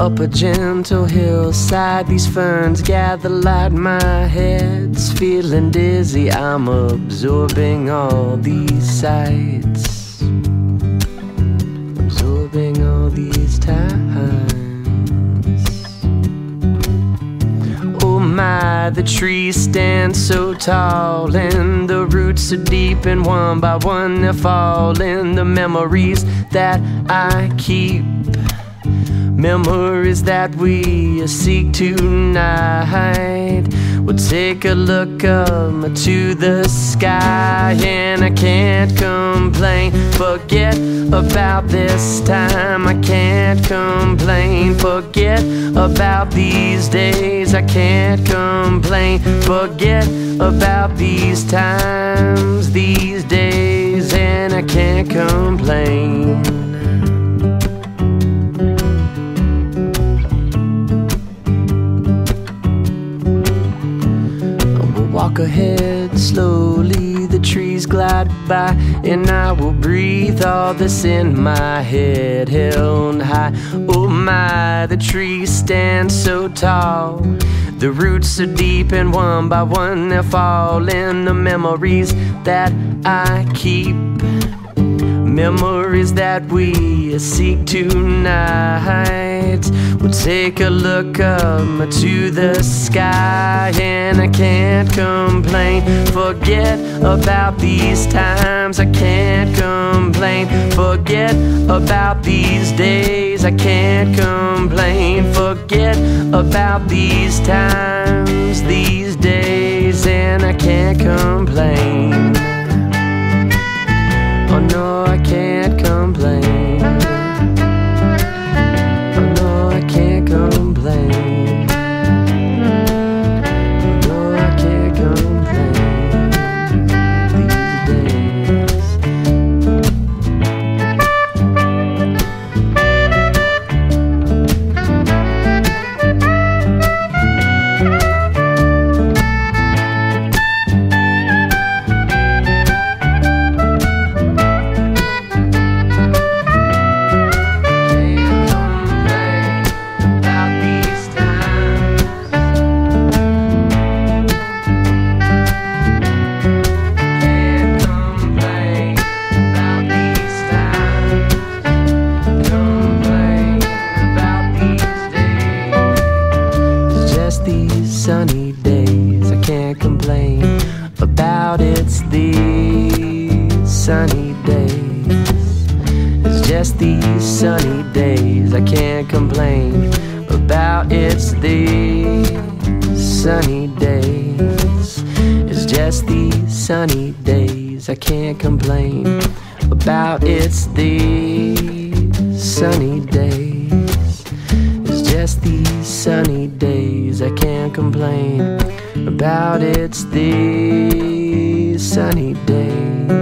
Up a gentle hillside, these ferns gather light. My head's feeling dizzy. I'm absorbing all these sights, absorbing all these times. Oh my, the trees stand so tall, and the roots are deep, and one by one they're falling. The memories that I keep memories that we seek tonight. We'll take a look up to the sky, and I can't complain. Forget about this time, I can't complain. Forget about these days, I can't complain. Forget about these times, these days, and I can't complain. Walk ahead slowly, the trees glide by, and I will breathe all this in my head held high. Oh my, the trees stand so tall. The roots are deep, and one by one they're falling. The memories that I keep memories that we seek tonight. We'll take a look up to the sky, and I can't complain. Forget about these times, I can't complain. Forget about these days, I can't complain. Forget about these times, these days, and I can't about it's these sunny days. It's just these sunny days. I can't complain about it's these sunny days. It's just these sunny days. I can't complain about it's these sunny days. It's just these sunny days. I can't complain about it's these sunny days.